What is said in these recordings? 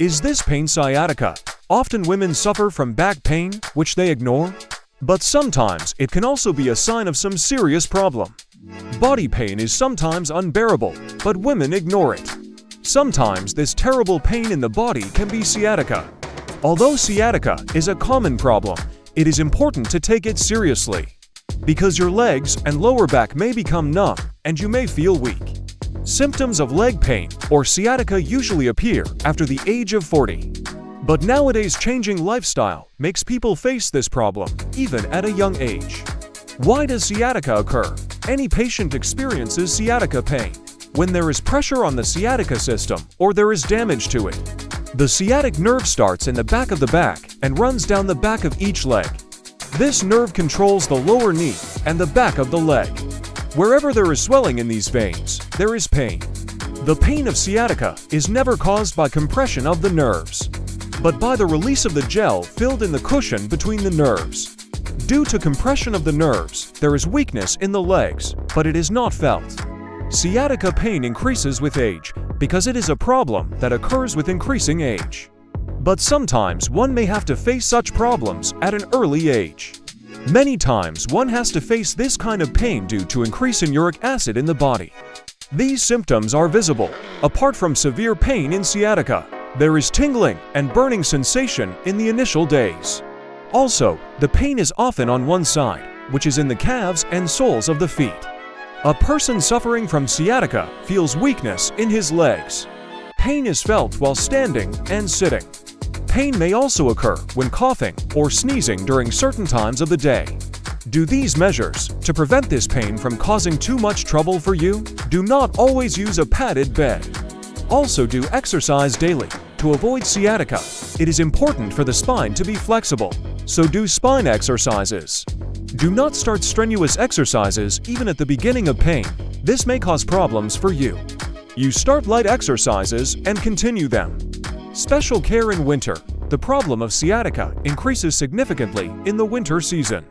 Is this pain sciatica? Often women suffer from back pain, which they ignore. But sometimes it can also be a sign of some serious problem. Body pain is sometimes unbearable, but women ignore it. Sometimes this terrible pain in the body can be sciatica. Although sciatica is a common problem, it is important to take it seriously. Because your legs and lower back may become numb and you may feel weak. Symptoms of leg pain or sciatica usually appear after the age of 40. But nowadays changing lifestyle makes people face this problem, even at a young age. Why does sciatica occur? Any patient experiences sciatica pain when there is pressure on the sciatica system or there is damage to it. The sciatic nerve starts in the back of the back and runs down the back of each leg. This nerve controls the lower knee and the back of the leg. Wherever there is swelling in these veins, there is pain. The pain of sciatica is never caused by compression of the nerves, but by the release of the gel filled in the cushion between the nerves. Due to compression of the nerves, there is weakness in the legs, but it is not felt. Sciatica pain increases with age because it is a problem that occurs with increasing age. But sometimes one may have to face such problems at an early age. Many times one has to face this kind of pain due to increase in uric acid in the body. These symptoms are visible. Apart from severe pain in sciatica, there is tingling and burning sensation in the initial days. Also, the pain is often on one side, which is in the calves and soles of the feet. A person suffering from sciatica feels weakness in his legs. Pain is felt while standing and sitting. Pain may also occur when coughing or sneezing during certain times of the day. Do these measures to prevent this pain from causing too much trouble for you? Do not always use a padded bed. Also do exercise daily. To avoid sciatica, it is important for the spine to be flexible, so do spine exercises. Do not start strenuous exercises even at the beginning of pain. This may cause problems for you. You start light exercises and continue them. Special care in winter. The problem of sciatica increases significantly in the winter season.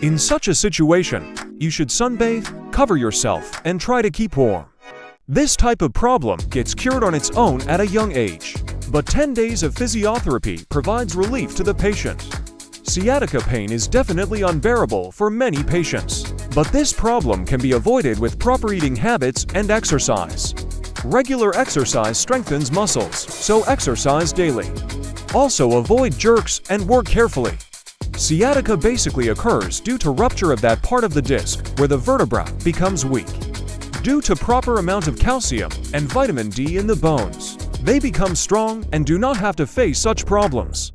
In such a situation, you should sunbathe, cover yourself, and try to keep warm. This type of problem gets cured on its own at a young age, but 10 days of physiotherapy provides relief to the patient. Sciatica pain is definitely unbearable for many patients, but this problem can be avoided with proper eating habits and exercise. Regular exercise strengthens muscles, so exercise daily. Also avoid jerks and work carefully. Sciatica basically occurs due to rupture of that part of the disc where the vertebra becomes weak. Due to proper amount of calcium and vitamin D in the bones, they become strong and do not have to face such problems.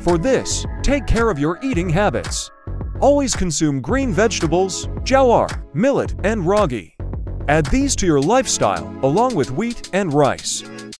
For this, take care of your eating habits. Always consume green vegetables, jowar, millet, and ragi. Add these to your lifestyle along with wheat and rice.